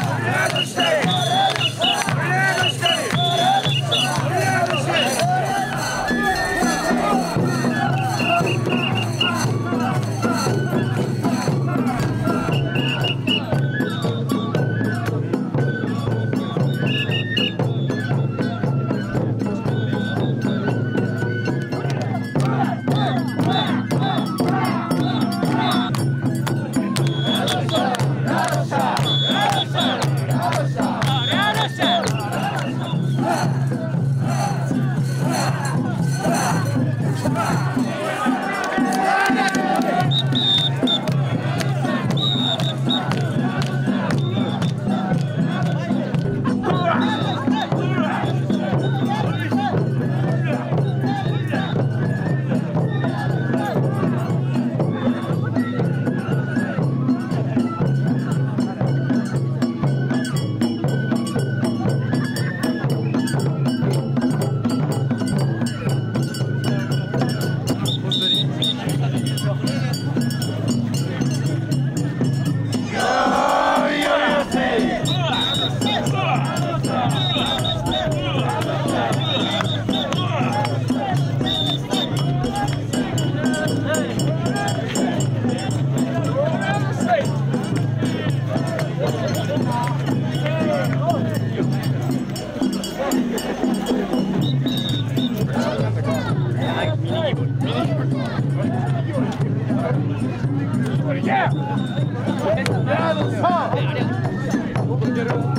não Yeah!